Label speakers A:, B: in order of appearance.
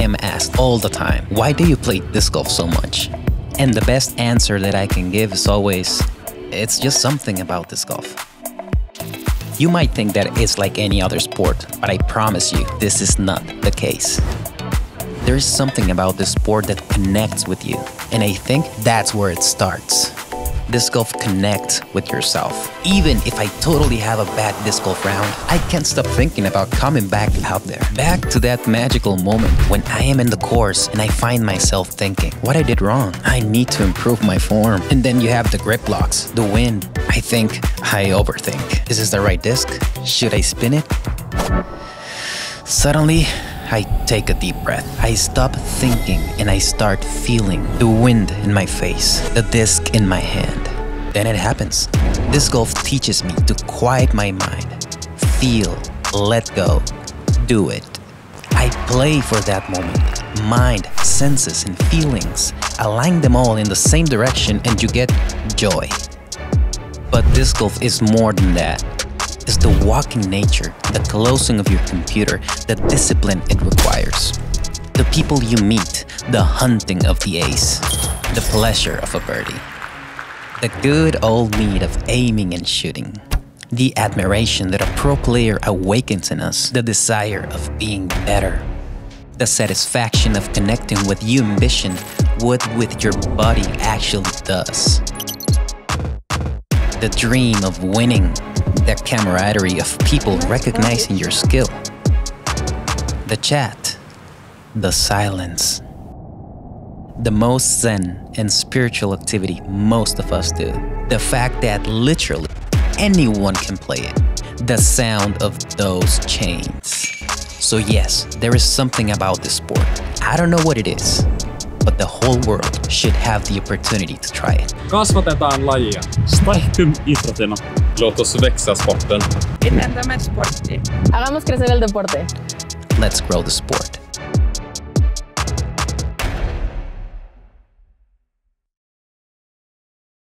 A: am asked all the time, why do you play disc golf so much? And the best answer that I can give is always, it's just something about disc golf. You might think that it's like any other sport, but I promise you, this is not the case. There is something about this sport that connects with you, and I think that's where it starts. Disc golf connects with yourself. Even if I totally have a bad disc golf round, I can't stop thinking about coming back out there. Back to that magical moment when I am in the course and I find myself thinking, what I did wrong. I need to improve my form. And then you have the grip locks, the wind. I think I overthink. Is this the right disc? Should I spin it? Suddenly, I take a deep breath. I stop thinking and I start feeling the wind in my face, the disc in my hand. Then it happens. Disc golf teaches me to quiet my mind, feel, let go, do it. I play for that moment. Mind, senses, and feelings. Align them all in the same direction and you get joy. But disc golf is more than that. It's the walking nature, the closing of your computer, the discipline it requires. The people you meet, the hunting of the ace, the pleasure of a birdie. The good old need of aiming and shooting. The admiration that a pro player awakens in us, the desire of being better. The satisfaction of connecting with you ambition, what with your body actually does. The dream of winning, the camaraderie of people recognizing your skill. The chat, the silence. The most zen and spiritual activity most of us do. The fact that literally anyone can play it. The sound of those chains. So yes, there is something about this sport. I don't know what it is, but the whole world should have the opportunity to try it.
B: Kasvatetaan lajia.
C: Starkum idrotterna.
B: Låt oss växa sporten.
D: Invéntame sporti.
E: Hagamos crecer el deporte.
A: Let's grow the sport.